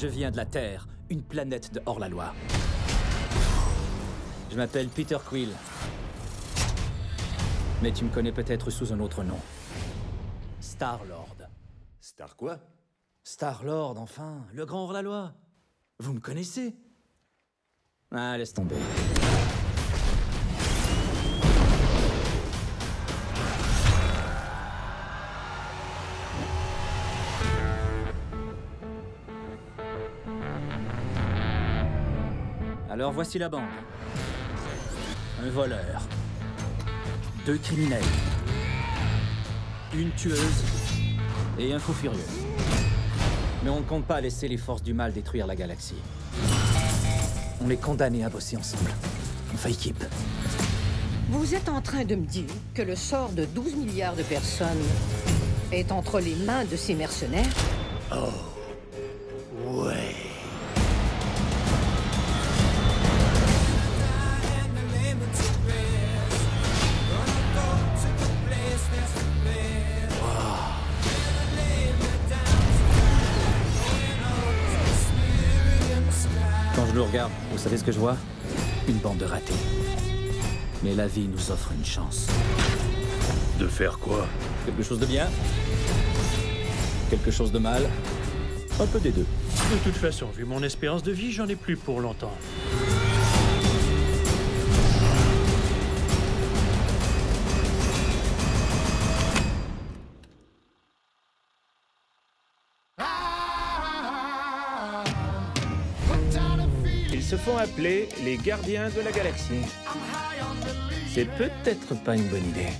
Je viens de la Terre, une planète de hors-la-loi. Je m'appelle Peter Quill. Mais tu me connais peut-être sous un autre nom. Star-Lord. Star quoi? Star-Lord, enfin, le grand hors-la-loi. Vous me connaissez? Ah, laisse tomber. Alors voici la bande. Un voleur. Deux criminels. Une tueuse. Et un fou furieux. Mais on ne compte pas laisser les forces du mal détruire la galaxie. On est condamnés à bosser ensemble. On fait équipe. Vous êtes en train de me dire que le sort de 12 milliards de personnes est entre les mains de ces mercenaires? Ouais. Je le regarde, vous savez ce que je vois? Une bande de ratés. Mais la vie nous offre une chance. De faire quoi? Quelque chose de bien? Quelque chose de mal? Un peu des deux. De toute façon, vu mon espérance de vie, j'en ai plus pour longtemps. Se font appeler les gardiens de la galaxie. C'est peut-être pas une bonne idée.